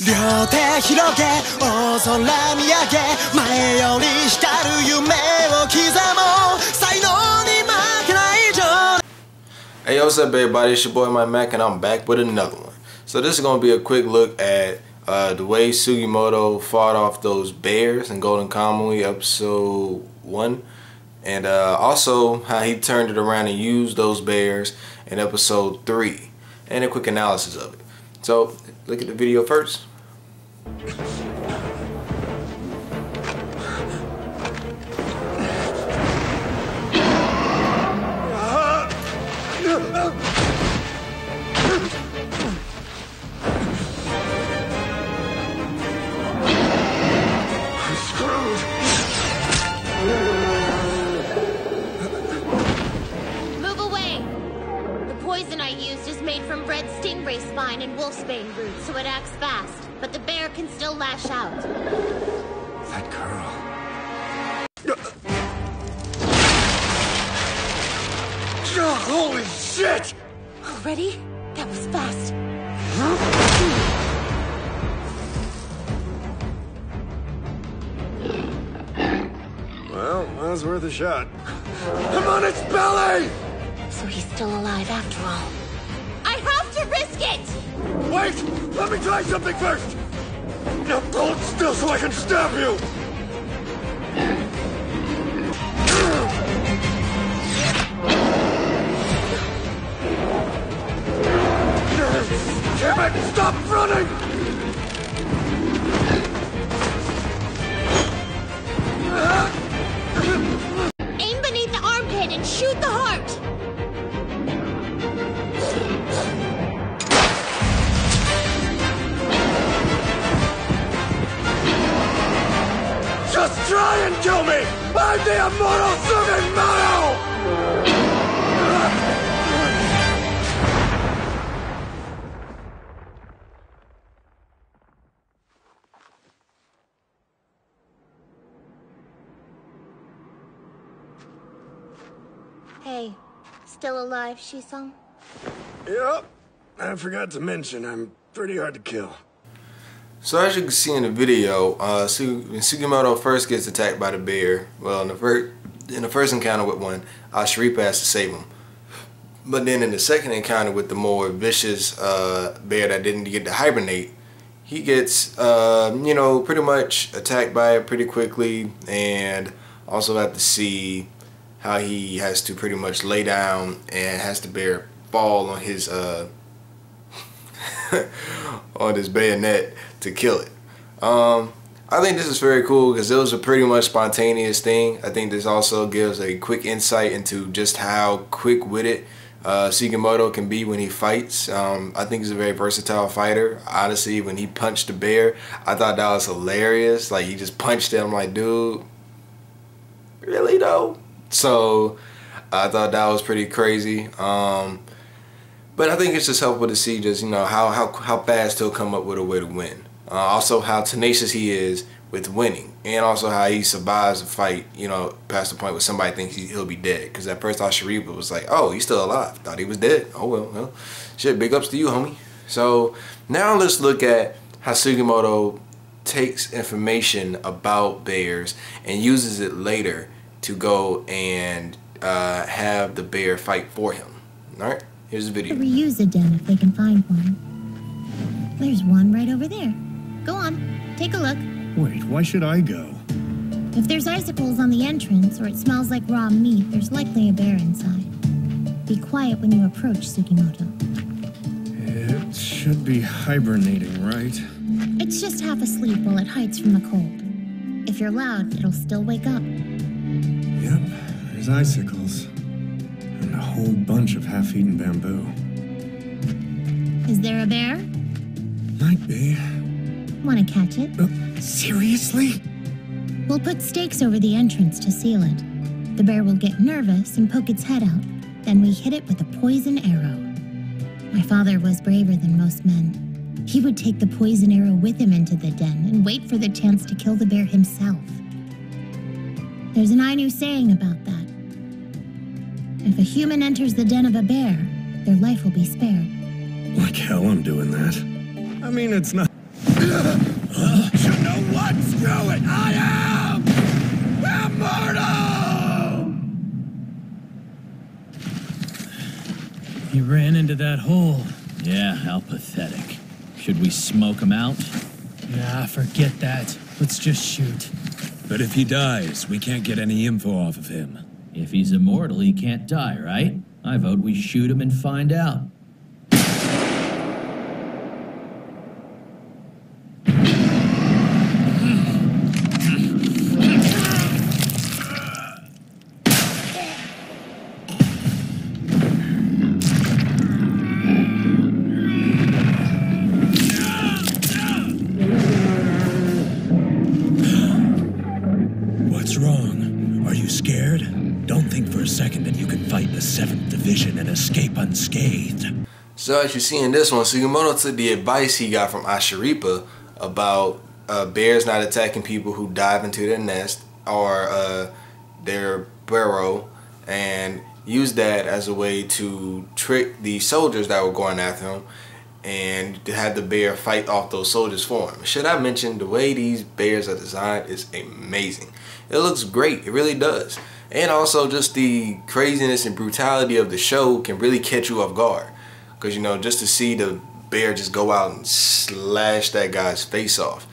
両手広げ大空見上げ前より光る夢を刻もう才能に負けない状 Hey what's up everybody? It's your boy Mike Mack and I'm back with another one. So this is going to be a quick look at uh, the way Sugimoto fought off those bears in Golden Kamuy episode 1 and uh, also how he turned it around and used those bears in episode 3 and a quick analysis of it. So look at the video first. poison I used is made from red stingray spine and wolfsbane root, so it acts fast. But the bear can still lash out. That girl. holy shit! Already? That was fast. Well, that was worth a shot. I'm on its belly! So he's still alive after all. I have to risk it! Wait! Let me try something first! Now hold still so I can stab you! And kill me! I'm the immortal Sugimoto! Hey, still alive, Shisam? Yep. I forgot to mention, I'm pretty hard to kill. So as you can see in the video, uh, when Sugimoto first gets attacked by the bear, well, in the first in the first encounter with one, uh, Asiripa has to save him. But then in the second encounter with the more vicious uh, bear that didn't get to hibernate, he gets, uh, you know, pretty much attacked by it pretty quickly, and also have to see how he has to pretty much lay down and has the bear fall on his uh, on his bayonet to kill it. Um, I think this is very cool because it was a pretty much spontaneous thing. I think this also gives a quick insight into just how quick-witted uh, Sugimoto can be when he fights. Um, I think he's a very versatile fighter. Honestly, when he punched the bear, I thought that was hilarious. Like he just punched it. I'm like, dude, really though? So I thought that was pretty crazy. Um, but I think it's just helpful to see just you know how how how fast he'll come up with a way to win. Uh, also how tenacious he is with winning, and also how he survives a fight. You know, past the point where somebody thinks he, he'll be dead. Because at first, I Asiripa was like, "Oh, he's still alive." Thought he was dead. Oh well, well, shit. Big ups to you, homie. So now let's look at how Sugimoto takes information about bears and uses it later to go and uh, have the bear fight for him. All right, here's the video. reuse a den if they can find one. There's one right over there. Go on, take a look. Wait, why should I go? If there's icicles on the entrance or it smells like raw meat, there's likely a bear inside. Be quiet when you approach Sugimoto. It should be hibernating, right? It's just half asleep while it hides from the cold. If you're loud, it'll still wake up. Yep, there's icicles. And a whole bunch of half eaten bamboo. Is there a bear? Might be. Want to catch it? Uh, seriously? We'll put stakes over the entrance to seal it. The bear will get nervous and poke its head out. Then we hit it with a poison arrow. My father was braver than most men. He would take the poison arrow with him into the den and wait for the chance to kill the bear himself. There's an Ainu saying about that. If a human enters the den of a bear, their life will be spared. Like hell I'm doing that. I mean, it's not. You know what? Screw it! I am immortal! He ran into that hole. Yeah, how pathetic. Should we smoke him out? Nah, forget that. Let's just shoot. But if he dies, we can't get any info off of him. If he's immortal, he can't die, right? I vote we shoot him and find out. 7th Division and escape unscathed. So as you see in this one, Sugimoto took the advice he got from Asiripa about uh, bears not attacking people who dive into their nest or uh, their burrow and used that as a way to trick the soldiers that were going after him and to have the bear fight off those soldiers for him. Should I mention the way these bears are designed is amazing. It looks great, it really does. And also just the craziness and brutality of the show can really catch you off guard. Because, you know, just to see the bear just go out and slash that guy's face off,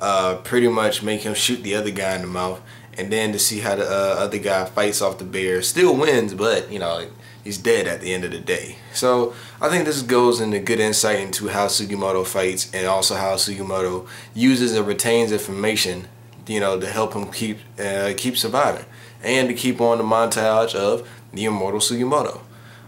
uh, pretty much make him shoot the other guy in the mouth, and then to see how the uh, other guy fights off the bear, still wins, but, you know, he's dead at the end of the day. So I think this goes into good insight into how Sugimoto fights and also how Sugimoto uses and retains information, you know, to help him keep uh, keep surviving and to keep on the montage of the immortal Sugimoto.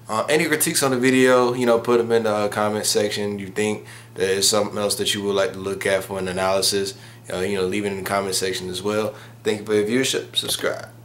Uh, any critiques on the video, you know, put them in the uh, comment section. You think there's something else that you would like to look at for an analysis, uh, you know, leave it in the comment section as well. Thank you for your viewership. Subscribe.